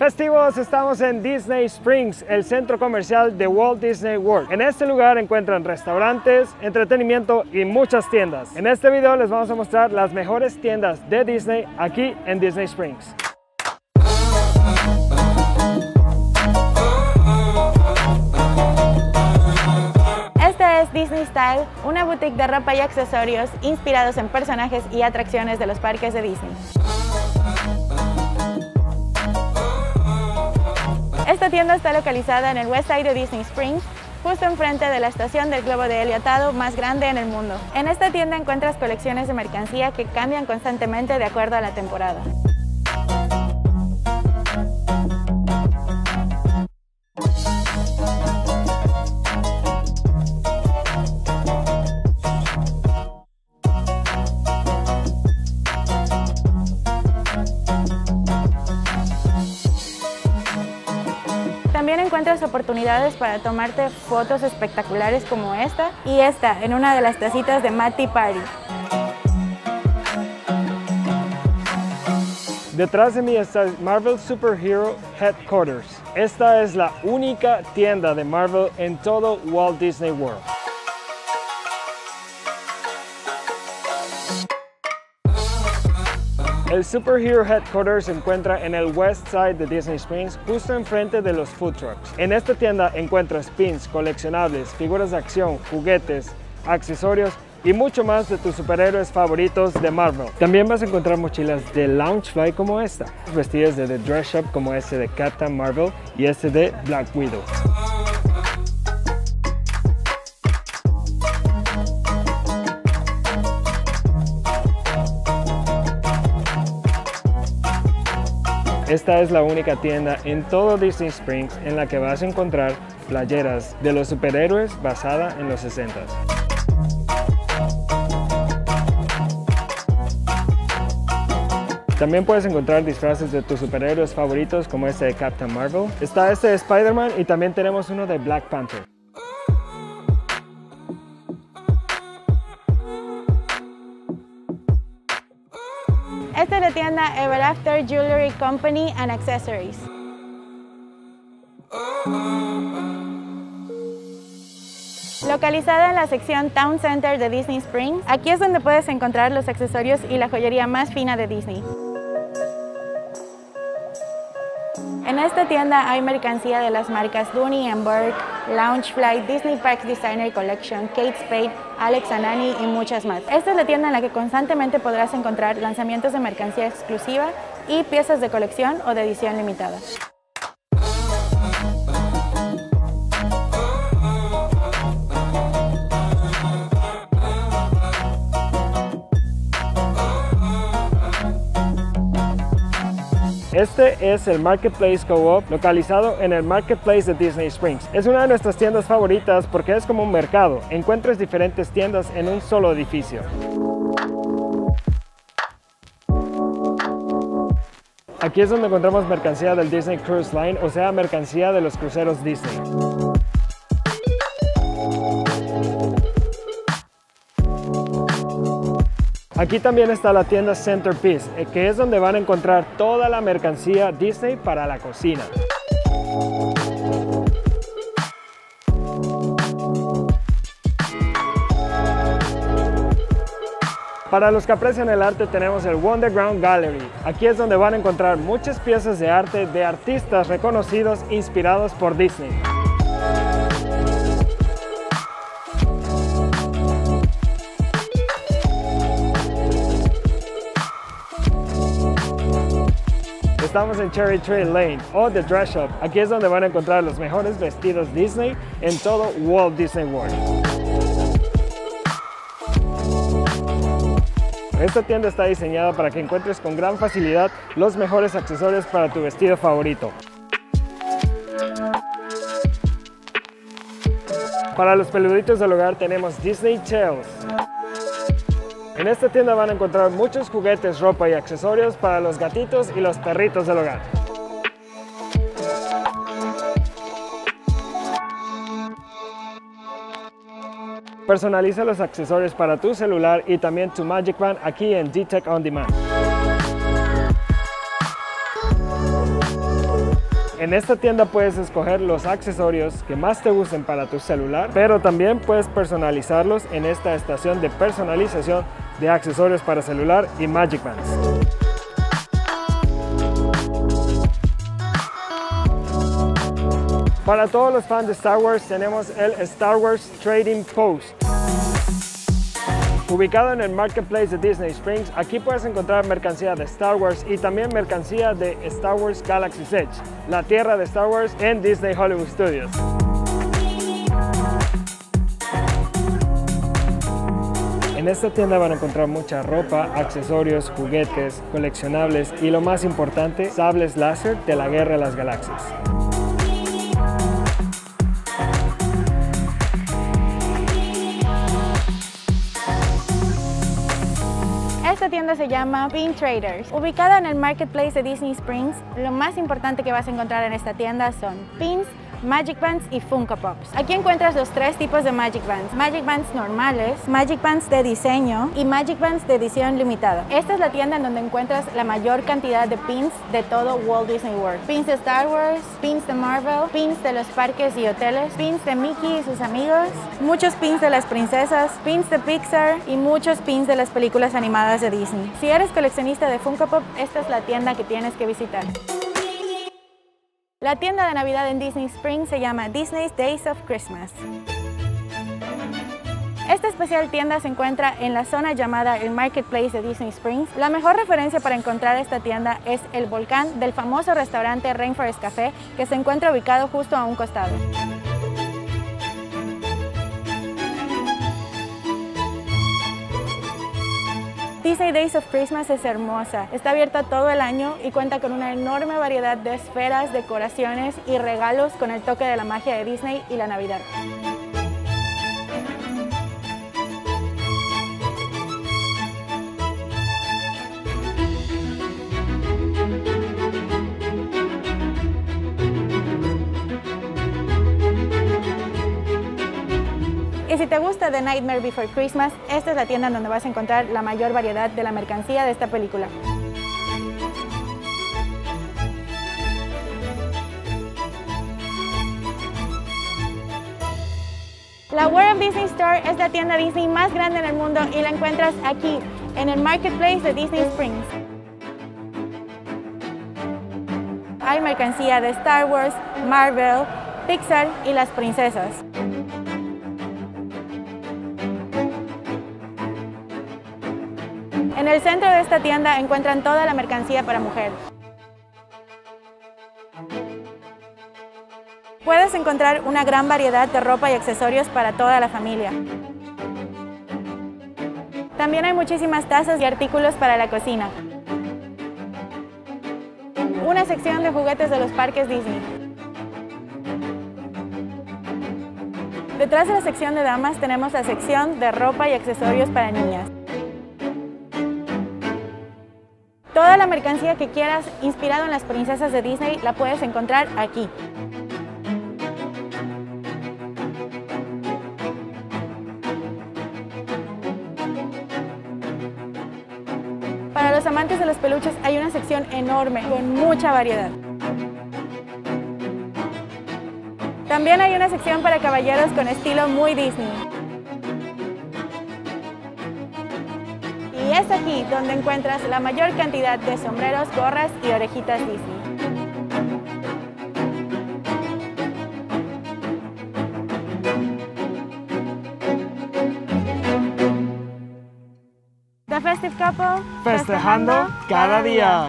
Festivos, estamos en Disney Springs, el centro comercial de Walt Disney World. En este lugar encuentran restaurantes, entretenimiento y muchas tiendas. En este video les vamos a mostrar las mejores tiendas de Disney aquí en Disney Springs. Esta es Disney Style, una boutique de ropa y accesorios inspirados en personajes y atracciones de los parques de Disney. Esta tienda está localizada en el West Side de Disney Springs, justo enfrente de la estación del globo de helio atado más grande en el mundo. En esta tienda encuentras colecciones de mercancía que cambian constantemente de acuerdo a la temporada. Encuentras oportunidades para tomarte fotos espectaculares como esta y esta en una de las tacitas de Matty Party. Detrás de mí está Marvel Superhero Headquarters. Esta es la única tienda de Marvel en todo Walt Disney World. El Superhero Headquarters se encuentra en el West Side de Disney Springs, justo enfrente de los food trucks. En esta tienda encuentras pins, coleccionables, figuras de acción, juguetes, accesorios y mucho más de tus superhéroes favoritos de Marvel. También vas a encontrar mochilas de Loungefly como esta, vestidas de The Dress Shop como este de Captain Marvel y este de Black Widow. Esta es la única tienda en todo Disney Springs en la que vas a encontrar playeras de los superhéroes basada en los 60s. También puedes encontrar disfraces de tus superhéroes favoritos como este de Captain Marvel. Está este de Spider-Man y también tenemos uno de Black Panther. Esta es la tienda Ever After Jewelry Company and Accessories. Localizada en la sección Town Center de Disney Springs, aquí es donde puedes encontrar los accesorios y la joyería más fina de Disney. En esta tienda hay mercancía de las marcas Dooney Burke, Loungefly, Disney Parks Designer Collection, Kate Spade, Alex Anani y muchas más. Esta es la tienda en la que constantemente podrás encontrar lanzamientos de mercancía exclusiva y piezas de colección o de edición limitada. Este es el Marketplace Co-op localizado en el Marketplace de Disney Springs. Es una de nuestras tiendas favoritas porque es como un mercado. Encuentras diferentes tiendas en un solo edificio. Aquí es donde encontramos mercancía del Disney Cruise Line, o sea, mercancía de los cruceros Disney. Aquí también está la tienda Centerpiece, eh, que es donde van a encontrar toda la mercancía Disney para la cocina. Para los que aprecian el arte tenemos el Wonderground Gallery. Aquí es donde van a encontrar muchas piezas de arte de artistas reconocidos inspirados por Disney. Estamos en Cherry Tree Lane o The Dress Shop. Aquí es donde van a encontrar los mejores vestidos Disney en todo Walt Disney World. Esta tienda está diseñada para que encuentres con gran facilidad los mejores accesorios para tu vestido favorito. Para los peluditos del hogar tenemos Disney Tales. En esta tienda van a encontrar muchos juguetes, ropa y accesorios para los gatitos y los perritos del hogar. Personaliza los accesorios para tu celular y también tu Magic Band aquí en D-Tech On Demand. En esta tienda puedes escoger los accesorios que más te gusten para tu celular, pero también puedes personalizarlos en esta estación de personalización de accesorios para celular y Magic Bands. Para todos los fans de Star Wars tenemos el Star Wars Trading Post. Ubicado en el Marketplace de Disney Springs, aquí puedes encontrar mercancía de Star Wars y también mercancía de Star Wars Galaxy's Edge, la tierra de Star Wars en Disney Hollywood Studios. En esta tienda van a encontrar mucha ropa, accesorios, juguetes, coleccionables y lo más importante, sables láser de la Guerra de las Galaxias. Esta tienda se llama Pin Traders. Ubicada en el Marketplace de Disney Springs, lo más importante que vas a encontrar en esta tienda son pins, Magic Bands y Funko Pops. Aquí encuentras los tres tipos de Magic Bands. Magic Bands normales, Magic Bands de diseño y Magic Bands de edición limitada. Esta es la tienda en donde encuentras la mayor cantidad de pins de todo Walt Disney World. Pins de Star Wars, pins de Marvel, pins de los parques y hoteles, pins de Mickey y sus amigos, muchos pins de las princesas, pins de Pixar y muchos pins de las películas animadas de Disney. Si eres coleccionista de Funko Pop, esta es la tienda que tienes que visitar. La tienda de Navidad en Disney Springs se llama Disney's Days of Christmas. Esta especial tienda se encuentra en la zona llamada el Marketplace de Disney Springs. La mejor referencia para encontrar esta tienda es el volcán del famoso restaurante Rainforest Café que se encuentra ubicado justo a un costado. Disney Days of Christmas es hermosa, está abierta todo el año y cuenta con una enorme variedad de esferas, decoraciones y regalos con el toque de la magia de Disney y la Navidad. Gusta The Nightmare Before Christmas, esta es la tienda donde vas a encontrar la mayor variedad de la mercancía de esta película. La World of Disney Store es la tienda Disney más grande en el mundo y la encuentras aquí, en el Marketplace de Disney Springs. Hay mercancía de Star Wars, Marvel, Pixar y las princesas. En el centro de esta tienda encuentran toda la mercancía para mujer. Puedes encontrar una gran variedad de ropa y accesorios para toda la familia. También hay muchísimas tazas y artículos para la cocina. Una sección de juguetes de los parques Disney. Detrás de la sección de damas tenemos la sección de ropa y accesorios para niñas. Toda la mercancía que quieras inspirado en las princesas de Disney la puedes encontrar aquí. Para los amantes de los peluches hay una sección enorme con mucha variedad. También hay una sección para caballeros con estilo muy Disney. Es aquí donde encuentras la mayor cantidad de sombreros, gorras y orejitas Disney. The Festive Couple, Festejando cada día.